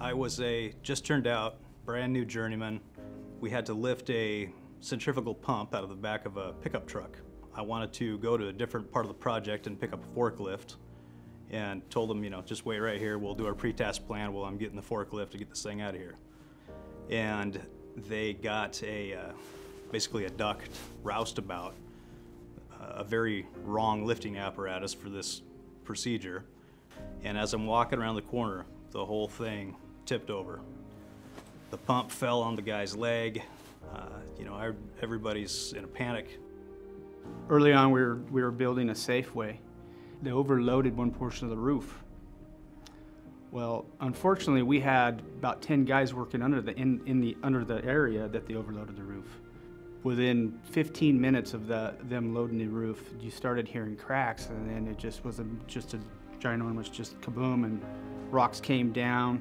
I was a just turned out brand new journeyman. We had to lift a centrifugal pump out of the back of a pickup truck. I wanted to go to a different part of the project and pick up a forklift and told them, you know, just wait right here. We'll do our pre-task plan while I'm getting the forklift to get this thing out of here. And they got a, uh, basically a duct roustabout, uh, a very wrong lifting apparatus for this procedure. And as I'm walking around the corner, the whole thing tipped over. The pump fell on the guy's leg. Uh, you know, I, everybody's in a panic. Early on, we were, we were building a Safeway. They overloaded one portion of the roof. Well, unfortunately, we had about 10 guys working under the, in, in the, under the area that they overloaded the roof. Within 15 minutes of the, them loading the roof, you started hearing cracks, and then it just was a, just a ginormous just kaboom, and rocks came down.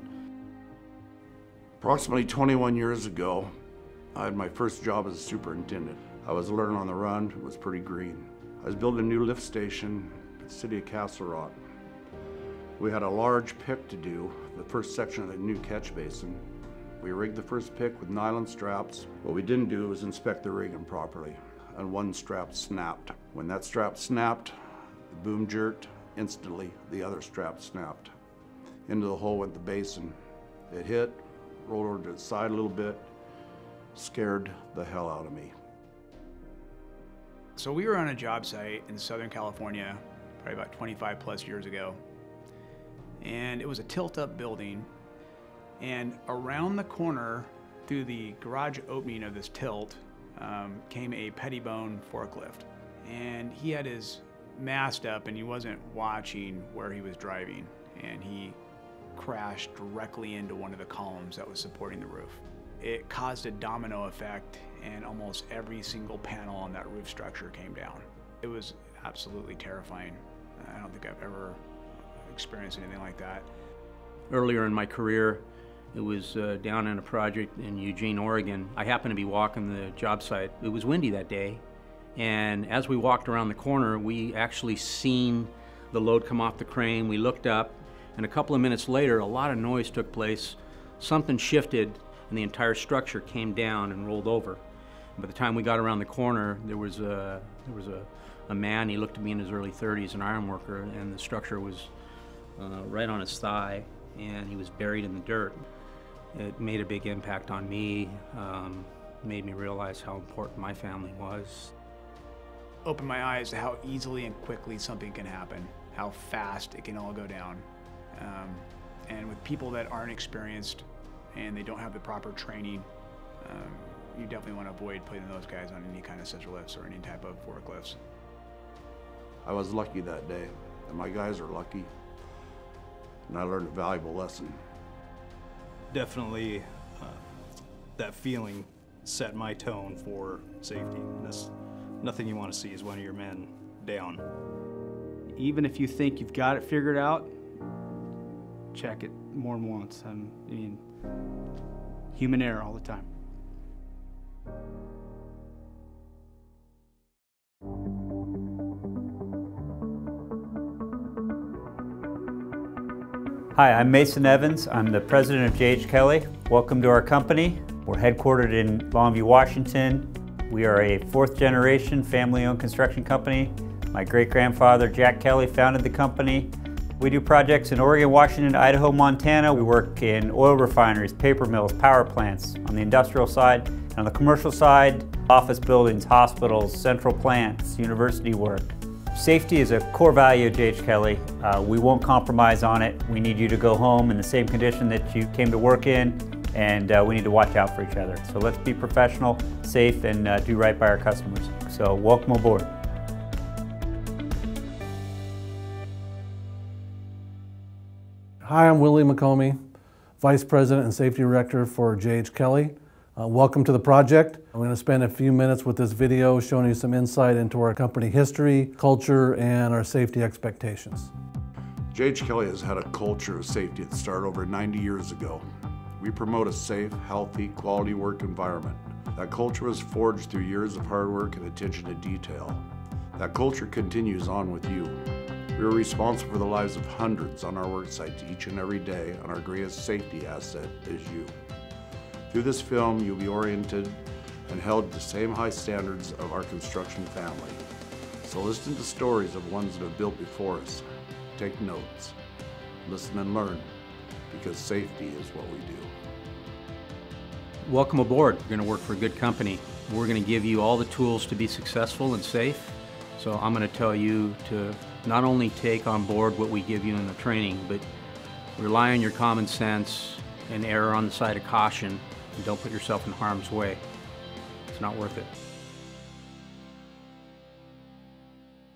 Approximately 21 years ago, I had my first job as a superintendent. I was learning on the run, it was pretty green. I was building a new lift station at the city of Castle Rock. We had a large pick to do, the first section of the new catch basin. We rigged the first pick with nylon straps. What we didn't do was inspect the rigging properly, and one strap snapped. When that strap snapped, the boom jerked, instantly the other strap snapped. Into the hole went the basin. It hit, rolled over to the side a little bit, scared the hell out of me. So we were on a job site in Southern California, probably about 25 plus years ago. And it was a tilt up building. And around the corner, through the garage opening of this tilt, um, came a Pettibone forklift. And he had his mast up and he wasn't watching where he was driving. And he crashed directly into one of the columns that was supporting the roof. It caused a domino effect and almost every single panel on that roof structure came down. It was absolutely terrifying. I don't think I've ever experienced anything like that. Earlier in my career, it was uh, down in a project in Eugene, Oregon. I happened to be walking the job site. It was windy that day, and as we walked around the corner, we actually seen the load come off the crane. We looked up, and a couple of minutes later, a lot of noise took place. Something shifted, and the entire structure came down and rolled over. By the time we got around the corner, there was a there was a, a man. He looked to be in his early 30s, an iron worker, and the structure was uh, right on his thigh, and he was buried in the dirt. It made a big impact on me. Um, made me realize how important my family was. Opened my eyes to how easily and quickly something can happen, how fast it can all go down. Um, and with people that aren't experienced and they don't have the proper training, um, you definitely want to avoid putting those guys on any kind of scissor lifts or any type of forklifts. I was lucky that day, and my guys are lucky, and I learned a valuable lesson. Definitely, uh, that feeling set my tone for safety. That's nothing you want to see is one of your men down. Even if you think you've got it figured out, check it more than once. I mean, human error all the time. Hi, I'm Mason Evans. I'm the president of J.H. Kelly. Welcome to our company. We're headquartered in Longview, Washington. We are a fourth generation family owned construction company. My great grandfather, Jack Kelly, founded the company. We do projects in Oregon, Washington, Idaho, Montana. We work in oil refineries, paper mills, power plants on the industrial side. And on the commercial side, office buildings, hospitals, central plants, university work. Safety is a core value of J.H. Kelly. Uh, we won't compromise on it. We need you to go home in the same condition that you came to work in, and uh, we need to watch out for each other. So let's be professional, safe, and uh, do right by our customers. So welcome aboard. Hi, I'm Willie McComey, Vice President and Safety Director for J.H. Kelly. Uh, welcome to the project. I'm going to spend a few minutes with this video showing you some insight into our company history, culture, and our safety expectations. J.H. Kelly has had a culture of safety that started over 90 years ago. We promote a safe, healthy, quality work environment. That culture was forged through years of hard work and attention to detail. That culture continues on with you. We are responsible for the lives of hundreds on our work sites each and every day, and our greatest safety asset is you. Through this film, you'll be oriented and held to the same high standards of our construction family. So listen to stories of ones that have built before us. Take notes. Listen and learn, because safety is what we do. Welcome aboard. You're going to work for a good company. We're going to give you all the tools to be successful and safe. So I'm going to tell you to not only take on board what we give you in the training, but rely on your common sense and err on the side of caution and don't put yourself in harm's way. It's not worth it.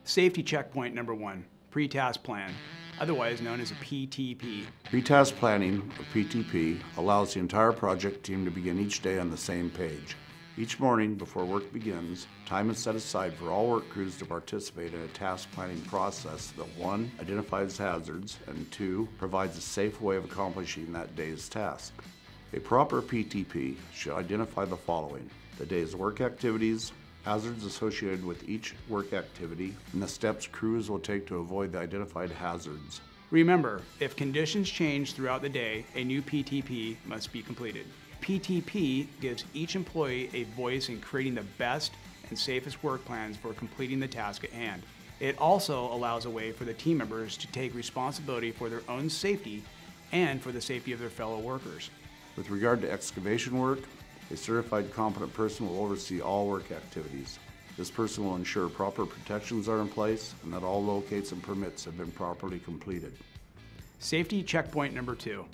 Safety checkpoint number one, pre-task plan, otherwise known as a PTP. Pre-task planning, or PTP, allows the entire project team to begin each day on the same page. Each morning before work begins, time is set aside for all work crews to participate in a task planning process that one, identifies hazards, and two, provides a safe way of accomplishing that day's task. A proper PTP should identify the following. The day's work activities, hazards associated with each work activity, and the steps crews will take to avoid the identified hazards. Remember, if conditions change throughout the day, a new PTP must be completed. PTP gives each employee a voice in creating the best and safest work plans for completing the task at hand. It also allows a way for the team members to take responsibility for their own safety and for the safety of their fellow workers. With regard to excavation work, a certified competent person will oversee all work activities. This person will ensure proper protections are in place and that all locates and permits have been properly completed. Safety checkpoint number two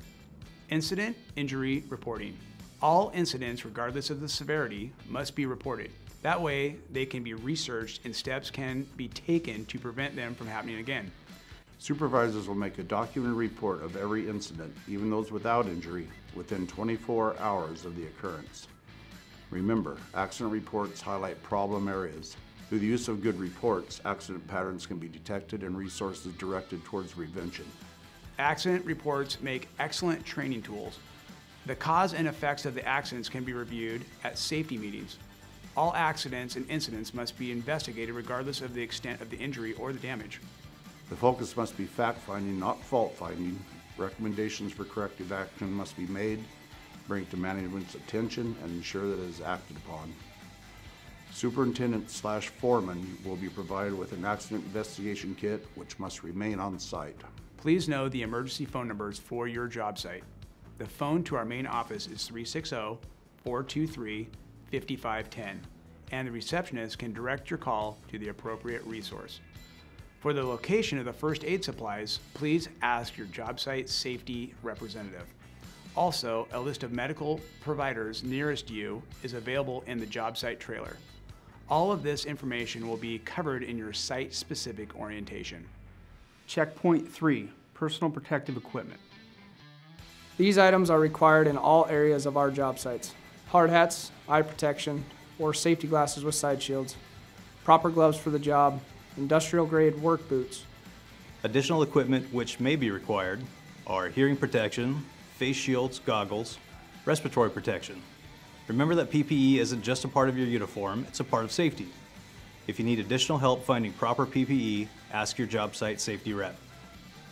incident injury reporting. All incidents, regardless of the severity, must be reported. That way, they can be researched and steps can be taken to prevent them from happening again. Supervisors will make a documented report of every incident, even those without injury, within 24 hours of the occurrence. Remember, accident reports highlight problem areas. Through the use of good reports, accident patterns can be detected and resources directed towards prevention. Accident reports make excellent training tools. The cause and effects of the accidents can be reviewed at safety meetings. All accidents and incidents must be investigated regardless of the extent of the injury or the damage. The focus must be fact-finding, not fault-finding. Recommendations for corrective action must be made, bring to management's attention, and ensure that it is acted upon. Superintendent slash foreman will be provided with an accident investigation kit, which must remain on site. Please know the emergency phone numbers for your job site. The phone to our main office is 360 423 5510, and the receptionist can direct your call to the appropriate resource. For the location of the first aid supplies, please ask your job site safety representative. Also, a list of medical providers nearest you is available in the job site trailer. All of this information will be covered in your site specific orientation. Checkpoint three, personal protective equipment. These items are required in all areas of our job sites. Hard hats, eye protection, or safety glasses with side shields, proper gloves for the job, industrial grade work boots. Additional equipment which may be required are hearing protection, face shields, goggles, respiratory protection. Remember that PPE isn't just a part of your uniform, it's a part of safety. If you need additional help finding proper PPE, ask your job site safety rep.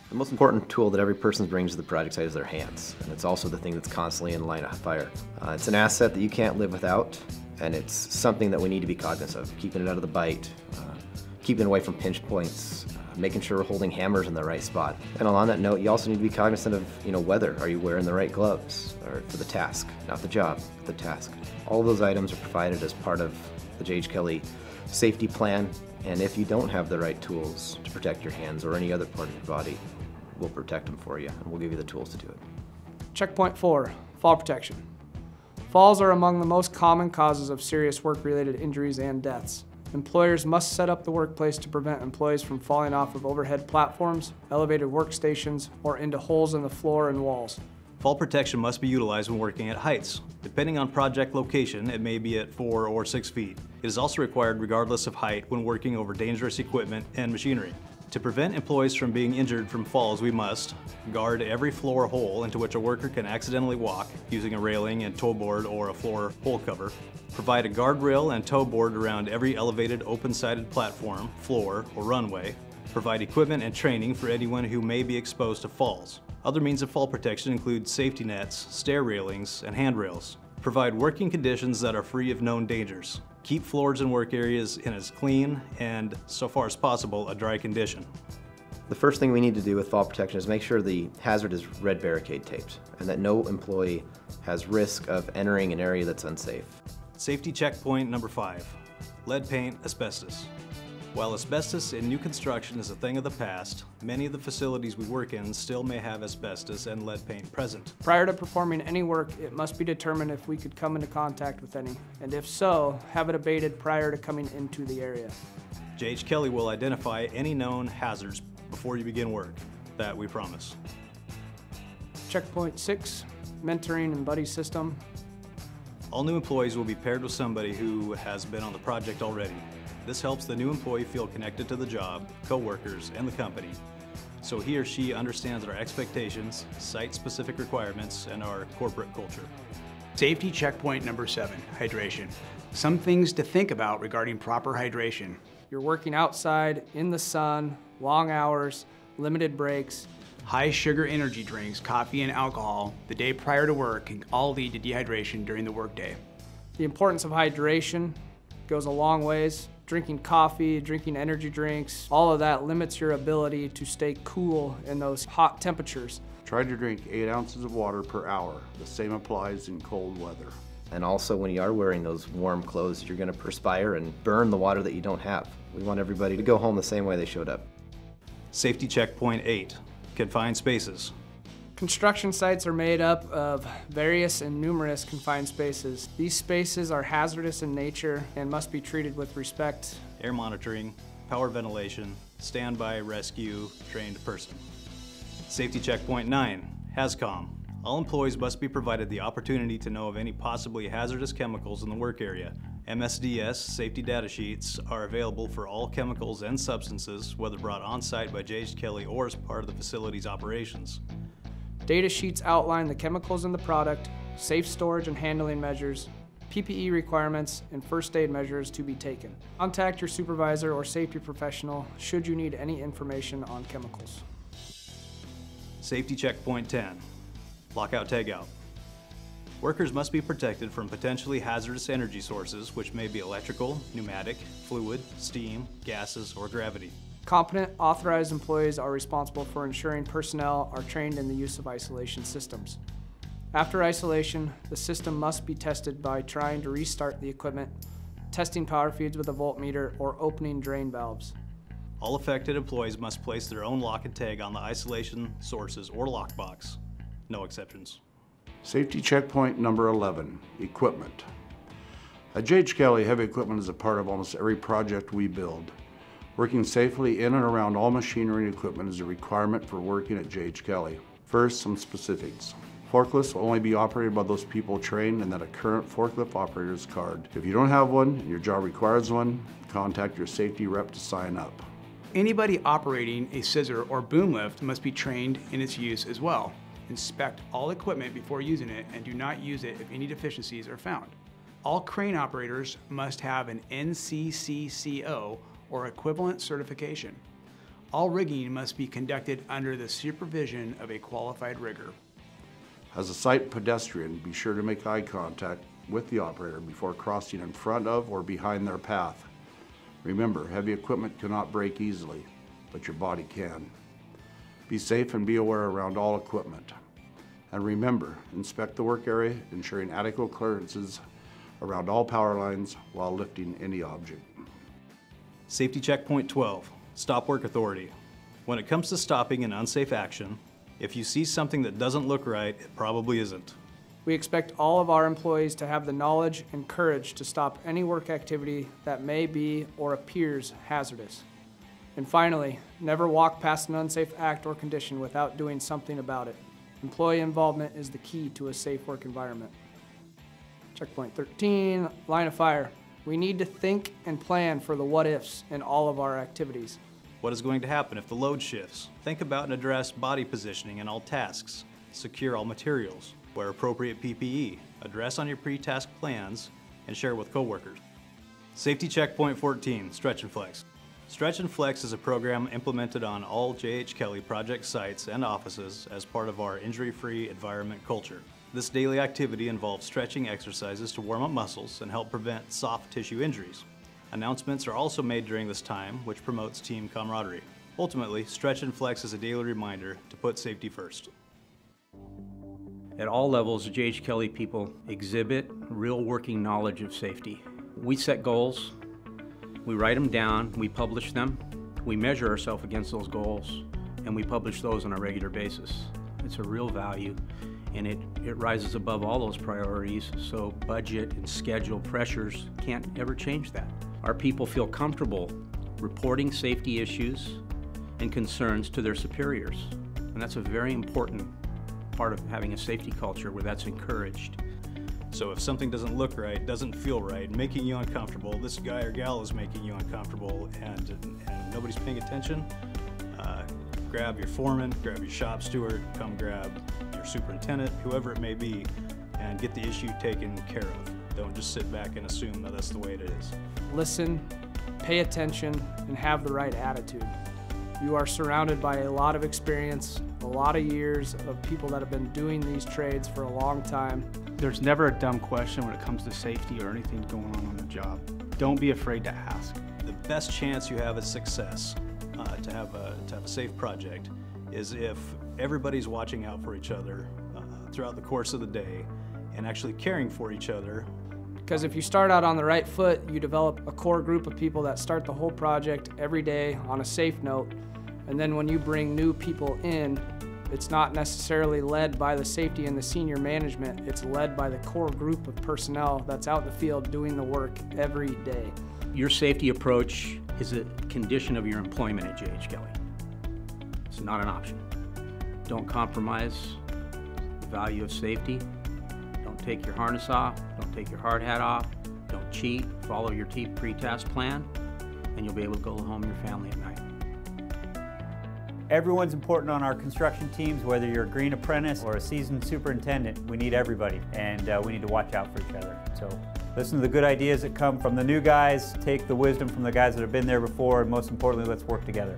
The most important tool that every person brings to the project site is their hands, and it's also the thing that's constantly in line of fire. Uh, it's an asset that you can't live without, and it's something that we need to be cognizant of, keeping it out of the bite, uh, keeping away from pinch points, making sure we're holding hammers in the right spot. And on that note, you also need to be cognizant of, you know, weather. Are you wearing the right gloves or for the task, not the job, the task. All those items are provided as part of the J.H. Kelly safety plan, and if you don't have the right tools to protect your hands or any other part of your body, we'll protect them for you and we'll give you the tools to do it. Checkpoint four, fall protection. Falls are among the most common causes of serious work-related injuries and deaths. Employers must set up the workplace to prevent employees from falling off of overhead platforms, elevated workstations, or into holes in the floor and walls. Fall protection must be utilized when working at heights. Depending on project location, it may be at four or six feet. It is also required regardless of height when working over dangerous equipment and machinery. To prevent employees from being injured from falls, we must guard every floor hole into which a worker can accidentally walk using a railing and toe board or a floor hole cover. Provide a guardrail and toe board around every elevated open-sided platform, floor, or runway. Provide equipment and training for anyone who may be exposed to falls. Other means of fall protection include safety nets, stair railings, and handrails. Provide working conditions that are free of known dangers. Keep floors and work areas in as clean and, so far as possible, a dry condition. The first thing we need to do with fall protection is make sure the hazard is red barricade taped and that no employee has risk of entering an area that's unsafe. Safety checkpoint number five, lead paint asbestos. While asbestos in new construction is a thing of the past, many of the facilities we work in still may have asbestos and lead paint present. Prior to performing any work, it must be determined if we could come into contact with any, and if so, have it abated prior to coming into the area. J.H. Kelly will identify any known hazards before you begin work. That we promise. Checkpoint six, mentoring and buddy system. All new employees will be paired with somebody who has been on the project already. This helps the new employee feel connected to the job, coworkers, and the company, so he or she understands our expectations, site-specific requirements, and our corporate culture. Safety checkpoint number seven, hydration. Some things to think about regarding proper hydration. You're working outside, in the sun, long hours, limited breaks. High sugar energy drinks, coffee, and alcohol the day prior to work can all lead to dehydration during the workday. The importance of hydration goes a long ways. Drinking coffee, drinking energy drinks, all of that limits your ability to stay cool in those hot temperatures. Try to drink eight ounces of water per hour. The same applies in cold weather. And also when you are wearing those warm clothes, you're gonna perspire and burn the water that you don't have. We want everybody to go home the same way they showed up. Safety checkpoint eight, confined spaces. Construction sites are made up of various and numerous confined spaces. These spaces are hazardous in nature and must be treated with respect. Air monitoring, power ventilation, standby rescue, trained person. Safety checkpoint nine, HAZCOM. All employees must be provided the opportunity to know of any possibly hazardous chemicals in the work area. MSDS safety data sheets are available for all chemicals and substances, whether brought on site by J.H. Kelly or as part of the facility's operations. Data sheets outline the chemicals in the product, safe storage and handling measures, PPE requirements, and first aid measures to be taken. Contact your supervisor or safety professional should you need any information on chemicals. Safety checkpoint 10, lockout tagout. Workers must be protected from potentially hazardous energy sources, which may be electrical, pneumatic, fluid, steam, gases, or gravity. Competent, authorized employees are responsible for ensuring personnel are trained in the use of isolation systems. After isolation, the system must be tested by trying to restart the equipment, testing power feeds with a voltmeter, or opening drain valves. All affected employees must place their own lock and tag on the isolation sources or lockbox. No exceptions. Safety checkpoint number 11, equipment. At J.H. Kelly, heavy equipment is a part of almost every project we build. Working safely in and around all machinery and equipment is a requirement for working at J.H. Kelly. First, some specifics. Forklifts will only be operated by those people trained and that a current forklift operator's card. If you don't have one and your job requires one, contact your safety rep to sign up. Anybody operating a scissor or boom lift must be trained in its use as well. Inspect all equipment before using it and do not use it if any deficiencies are found. All crane operators must have an NCCCO or equivalent certification. All rigging must be conducted under the supervision of a qualified rigger. As a site pedestrian, be sure to make eye contact with the operator before crossing in front of or behind their path. Remember, heavy equipment cannot break easily, but your body can. Be safe and be aware around all equipment. And remember, inspect the work area, ensuring adequate clearances around all power lines while lifting any object. Safety checkpoint 12, stop work authority. When it comes to stopping an unsafe action, if you see something that doesn't look right, it probably isn't. We expect all of our employees to have the knowledge and courage to stop any work activity that may be or appears hazardous. And finally, never walk past an unsafe act or condition without doing something about it. Employee involvement is the key to a safe work environment. Checkpoint 13, line of fire. We need to think and plan for the what ifs in all of our activities. What is going to happen if the load shifts? Think about and address body positioning in all tasks. Secure all materials. Wear appropriate PPE. Address on your pre-task plans and share with coworkers. Safety checkpoint 14, stretch and flex. Stretch and Flex is a program implemented on all J.H. Kelly project sites and offices as part of our injury-free environment culture. This daily activity involves stretching exercises to warm up muscles and help prevent soft tissue injuries. Announcements are also made during this time, which promotes team camaraderie. Ultimately, Stretch and Flex is a daily reminder to put safety first. At all levels, the J.H. Kelly people exhibit real working knowledge of safety. We set goals, we write them down, we publish them, we measure ourselves against those goals, and we publish those on a regular basis. It's a real value, and it, it rises above all those priorities, so budget and schedule pressures can't ever change that. Our people feel comfortable reporting safety issues and concerns to their superiors, and that's a very important part of having a safety culture where that's encouraged. So if something doesn't look right, doesn't feel right, making you uncomfortable, this guy or gal is making you uncomfortable, and, and nobody's paying attention, uh, grab your foreman, grab your shop steward, come grab superintendent, whoever it may be, and get the issue taken care of. Don't just sit back and assume that that's the way it is. Listen, pay attention, and have the right attitude. You are surrounded by a lot of experience, a lot of years of people that have been doing these trades for a long time. There's never a dumb question when it comes to safety or anything going on on the job. Don't be afraid to ask. The best chance you have at success uh, to, have a, to have a safe project is if everybody's watching out for each other uh, throughout the course of the day and actually caring for each other Because if you start out on the right foot, you develop a core group of people that start the whole project every day on a safe note. And then when you bring new people in, it's not necessarily led by the safety and the senior management. It's led by the core group of personnel that's out in the field doing the work every day. Your safety approach is a condition of your employment at J.H. Kelly. It's not an option. Don't compromise the value of safety. Don't take your harness off. Don't take your hard hat off. Don't cheat. Follow your T pre-task plan, and you'll be able to go home to your family at night. Everyone's important on our construction teams, whether you're a green apprentice or a seasoned superintendent. We need everybody, and uh, we need to watch out for each other. So listen to the good ideas that come from the new guys, take the wisdom from the guys that have been there before, and most importantly, let's work together.